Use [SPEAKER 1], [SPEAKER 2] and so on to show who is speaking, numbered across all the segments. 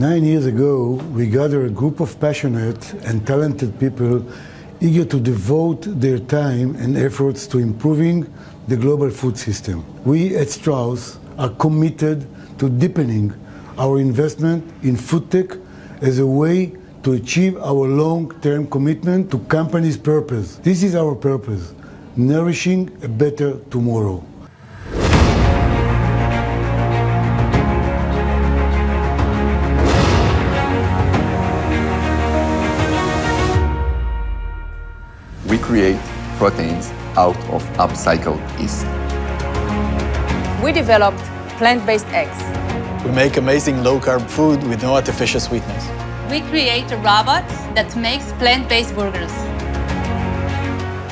[SPEAKER 1] Nine years ago, we gathered a group of passionate and talented people eager to devote their time and efforts to improving the global food system. We at Strauss are committed to deepening our investment in food tech as a way to achieve our long-term commitment to company's purpose. This is our purpose, nourishing a better tomorrow.
[SPEAKER 2] We create proteins out of upcycled yeast.
[SPEAKER 3] We developed plant-based eggs.
[SPEAKER 4] We make amazing low-carb food with no artificial sweetness.
[SPEAKER 5] We create a robot that makes plant-based burgers.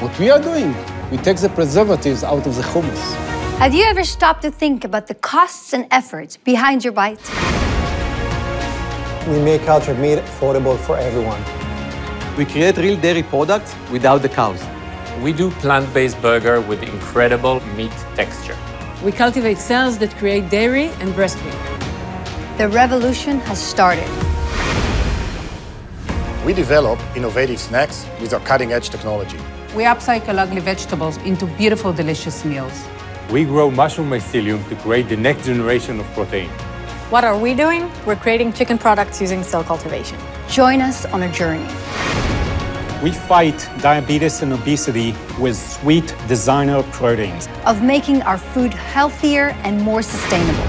[SPEAKER 6] What we are doing, we take the preservatives out of the hummus.
[SPEAKER 7] Have you ever stopped to think about the costs and efforts behind your bite?
[SPEAKER 8] We make cultured meat affordable for everyone.
[SPEAKER 9] We create real dairy products without the cows.
[SPEAKER 10] We do plant-based burger with incredible meat texture.
[SPEAKER 3] We cultivate cells that create dairy and breast milk.
[SPEAKER 7] The revolution has started.
[SPEAKER 11] We develop innovative snacks with our cutting-edge technology.
[SPEAKER 3] We upcycle ugly vegetables into beautiful, delicious meals.
[SPEAKER 10] We grow mushroom mycelium to create the next generation of protein.
[SPEAKER 12] What are we doing? We're creating chicken products using cell cultivation.
[SPEAKER 7] Join us on a journey.
[SPEAKER 13] We fight diabetes and obesity with sweet designer proteins.
[SPEAKER 7] Of making our food healthier and more sustainable.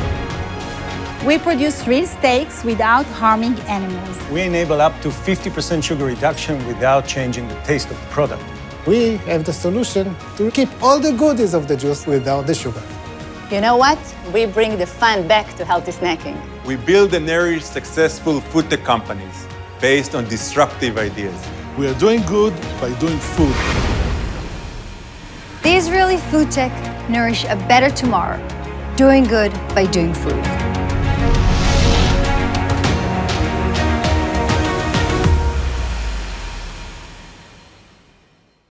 [SPEAKER 14] We produce real steaks without harming animals.
[SPEAKER 13] We enable up to 50% sugar reduction without changing the taste of the product.
[SPEAKER 8] We have the solution to keep all the goodies of the juice without the sugar.
[SPEAKER 12] You know what? We bring the fun back to healthy snacking.
[SPEAKER 15] We build and nourish successful food tech companies based on disruptive ideas.
[SPEAKER 16] We are doing good by doing food.
[SPEAKER 7] The Israeli food tech nourish a better tomorrow, doing good by doing food.